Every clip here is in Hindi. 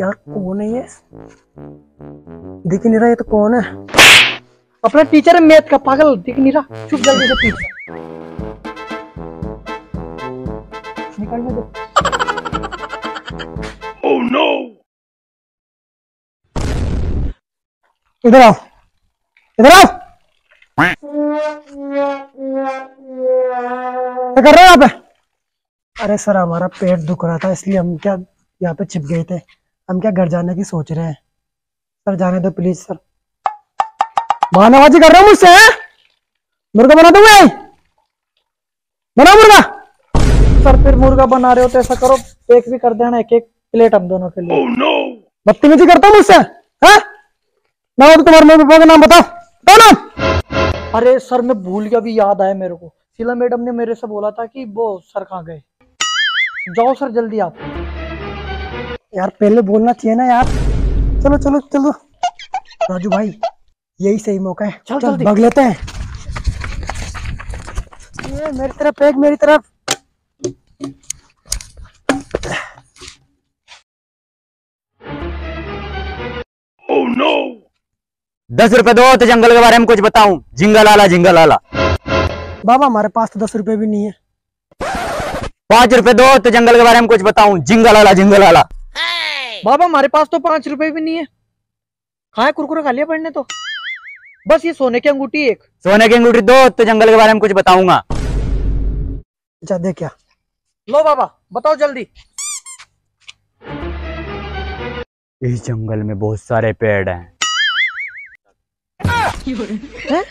यार कौन है ये? दिख नहीं रहा ये तो कौन है? अपना टीचर है मैथ का पागल दिख नहीं रहा। चुप जल्दी से पीछे निकलने दो। इधर आओ। इधर आओ। क्या कर रहे हो यहाँ पे? अरे सर हमारा पेट दुख रहा था इसलिए हम क्या यहाँ पे छिप गए थे। हम क्या घर जाने की सोच रहे हैं? सर जाने दो प्लीज़ सर। बहानाबाजी कर रहे हो मुझसे मुर्गा बना दूँगा? यहीं? बना मुर्गा? सर फिर मुर्गा बना रहे हो तो ऐसा करो एक भी कर देना एक एक प्लेट हम दोनों के लिए। Oh, no. बदतमीजी करता हूँ मुझसे हैं? ना तो तुम्हारे मम्मी पापा का नाम बताओ। बताओ नाम! अरे सर मैं भूल गया अभी याद आया मेरे को। शीला मैडम ने मेरे से बोला था कि वो सर कहाँ गए। जाओ सर जल्दी आप। यार पहले बोलना चाहिए ना यार। चलो चलो चलो। राजू भाई यही सही मौका है। चल चल भाग लेते हैं। ये मेरी तरफ़ एक मेरी तरफ़। दस रुपए दो तो जंगल के बारे में कुछ बताऊँ। जिंगल आला जिंगल आला बाबा हमारे पास तो दस रुपए भी नहीं है। पाँच रुपए दो तो जंगल के बारे में कुछ बताऊँ। जिंगल आला जिंगल आला बाबा हमारे पास तो पाँच रुपए भी नहीं है। खाए कुरकुरे खा लिया पढ़ने तो। बस ये सोने की अंगूठी एक। सोने की अंगूठी दो तो जंगल के बारे में कुछ बताऊँगा। अच्छा दे क्या? लो बाबा बताओ जल्दी। इस जंगल में बहुत सारे पेड़ हैं। हैं?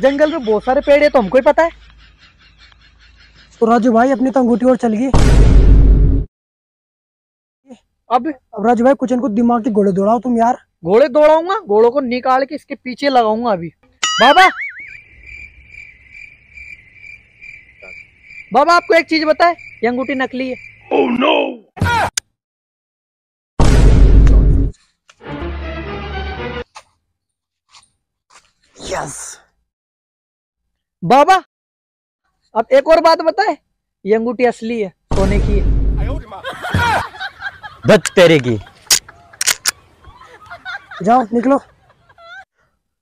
जंगल में बहुत सारे पेड़ है तो हमको ही पता है। तो राजू भाई अपनी तो अंगूठी और चल गई। अब? अब राजू भाई कुछ इनको दिमाग के घोड़े दौड़ाओ तुम यार। घोड़े दौड़ाऊँगा? घोड़ों को निकाल के इसके पीछे लगाऊँगा अभी। बाबा! बाबा आपको एक चीज़ बताए ये अंगूठी नकली है। यस बाबा अब एक और बात बताए? ये अंगूठी असली है सोने की है। बच तेरे की। जाओ निकलो।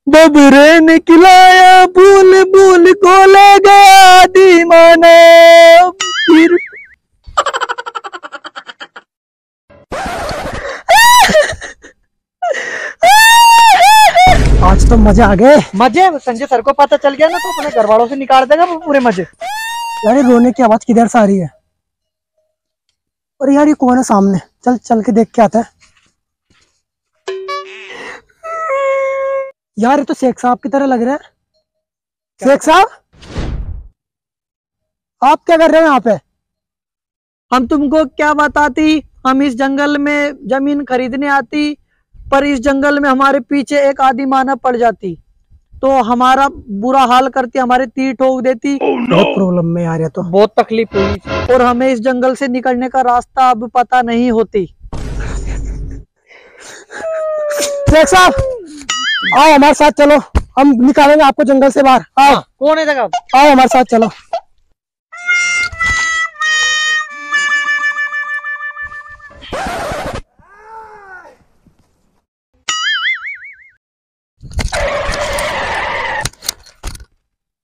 बबरे निकलाया भूल भूल को ले गया तो मज़े आ गए। मज़े? संजय सर को पता चल गया ना तो अपने घर वालों से निकाल देगा वो पूरे मज़े। यार रोने की आवाज़ किधर से आ रही है? और यार ये कौन है सामने? चल चल के देख के आता है। यार ये तो शेख साहब की तरह लग रहा है। शेख साहब? आप क्या कर रहे हो यहाँ पे? हम तुमको क्या बताती? हम इस जंगल में ज़मीन खरीदने आती पर इस जंगल में हमारे पीछे एक आदि मानव पड़ जाती तो हमारा बुरा हाल करती हमारे तीर ठोक देती। Oh, बहुत प्रॉब्लम में आ रहा तो। बहुत तकलीफ़ हुई। और हमें इस जंगल से निकलने का रास्ता अब पता नहीं होती। शेख साहब आओ हमारे साथ चलो। हम निकालेंगे आपको जंगल से बाहर। आओ। कौन है जगह? आओ हमारे साथ चलो।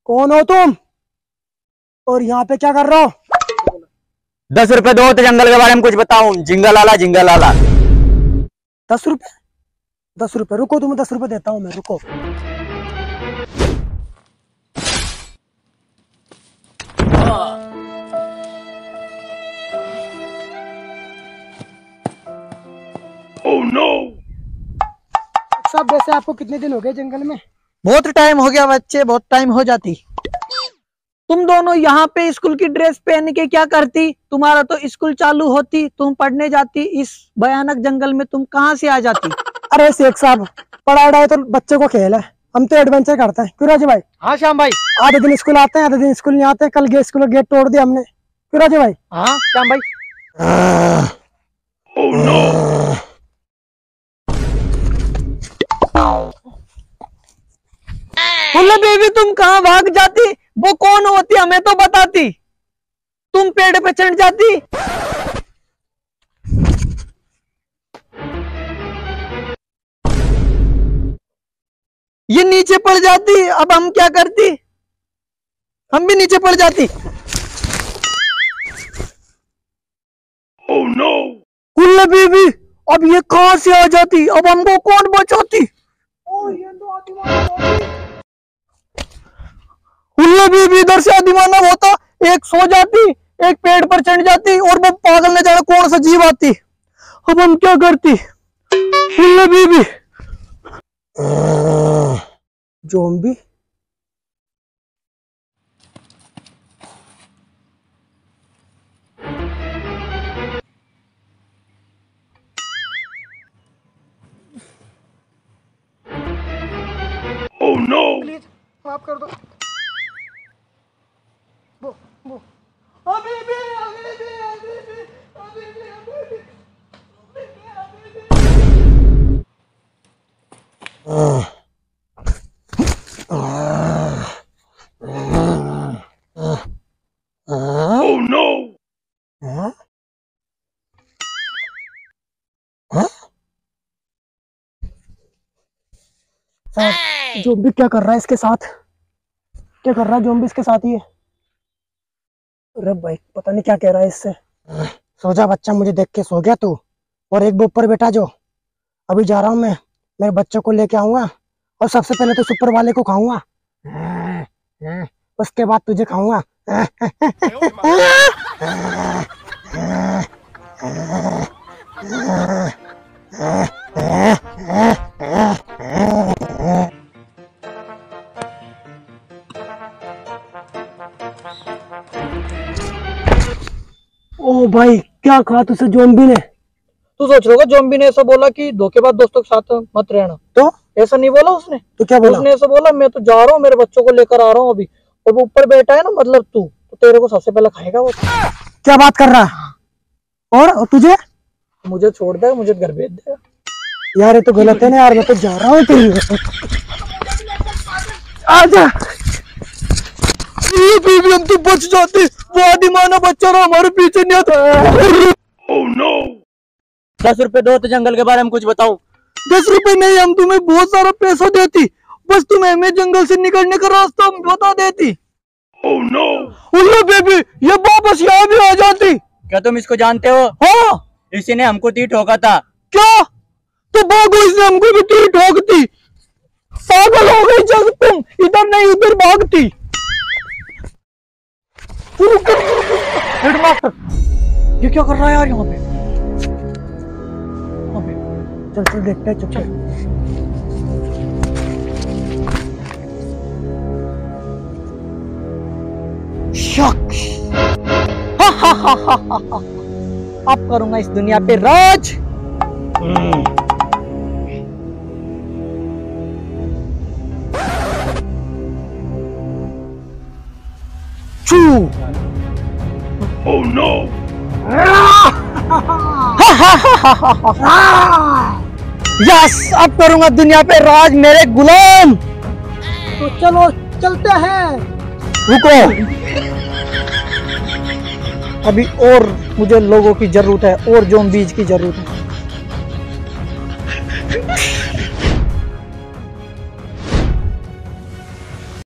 कौन हो तुम? और यहाँ पे क्या कर रहे हो? दस रुपए दो तो जंगल के बारे में कुछ बताऊँ। जिंगल आला जिंगल आला दस रुपए? दस रुपए। रुको तुम्हें दस रुपए देता हूँ मैं रुको। सब वैसे आपको कितने दिन हो गए जंगल में? बहुत टाइम हो गया बच्चे बहुत टाइम हो जाती। तुम दोनों यहाँ पे स्कूल की ड्रेस पहन के क्या करती? तुम्हारा तो स्कूल चालू होती तुम पढ़ने जाती इस भयानक जंगल में तुम कहाँ से आ जाती? अरे शेख साहब पढ़ा वढ़ाई तो बच्चे को खेल है। हम तो एडवेंचर करते हैं। क्यों राजू भाई? हाँ श्याम भाई। आधे दिन स्कूल आते हैं आधे दिन स्कूल नहीं आते कल गेट स्कूल का गेट तोड़ दिया हमने। क्यों राजू भाई? हाँ श्याम भाई। बोल बेबी तुम कहाँ भाग जाती? वो कौन होती हमें तो बताती। तुम पेड़ पे चढ़ जाती। ये नीचे पड़ जाती अब हम क्या करती? हम भी नीचे पड़ जाती। उल्ला बेबी अब ये कहाँ से आ जाती? अब हमको कौन बचाती? उल्ला बेबी इधर से अधिमाना होता। एक सो जाती एक पेड़ पर चढ़ जाती और वो पागल ने जाना कौन सा जीव आती। अब हम क्या करती? उल्ला बेबी जोम्बी प्लीज़ माफ़ कर दो वो वो अभी भी अभी भी अभी भी अभी भी अभी भी हाँ? हाँ? सर जोम्बी क्या कर रहा है इसके साथ? क्या कर रहा है जोम्बी इसके साथ ये? अरे भाई पता नहीं क्या कह रहा है इससे। सो जा बच्चा मुझे देख के सो गया तू। और एक बुक पर बैठा जो। अभी जा रहा हूँ मैं। मेरे बच्चों को लेके आऊँगा और सबसे पहले तो सुपर वाले को खाऊँगा। उसके बाद तुझे खाऊँगा। ओ भाई, क्या कहा तुझसे जोम्बी ने तू सोच रहा जोम्बी ने ऐसा बोला कि धोखेबाज दोस्तों के साथ मत रहना। तो? ऐसा नहीं बोला उसने? तू क्या बोला? उसने ऐसा बोला मैं तो जा रहा हूँ मेरे बच्चों को लेकर आ रहा हूँ अभी। और वो ऊपर बैठा है ना मतलब तू तो तेरे को सबसे पहले खाएगा वो। क्या बात कर रहा है? और तुझे? मुझे छोड़ दे मुझे घर भेज दे। यार ये तो गलत है ना यार मैं तो जा रहा हूँ तेरी आजा ये हम तो बच जाते वो आदिमाना बच्चा रहा हमारे पीछे नहीं आता। दस रुपए दो तो जंगल के बारे में कुछ बताऊँ दस रुपए नहीं हम तुम्हें बहुत सारा पैसा देती। बस तुम्हें हमें जंगल से निकलने का रास्ता हम बता देती। Oh, उल्लू बेबी ये वापस यहाँ भी आ जाती। क्या तुम इसको जानते हो? हाँ। इसी ने हमको तीर ठोका था। क्या? तो भागो इसने हमको भी तीर ठोकती। पागल हो गई जब तुम इधर नहीं उधर भागती। हेडमास्टर ये क्या कर रहा है यार यहाँ पे? चल चल देखते हैं चल। शख्स अब करूँगा इस दुनिया पे राज। चू। यस अब करूँगा दुनिया पे राज मेरे गुलाम। तो चलो चलते हैं। रुको। अभी और मुझे लोगों की ज़रूरत है और जोन बीज की ज़रूरत है।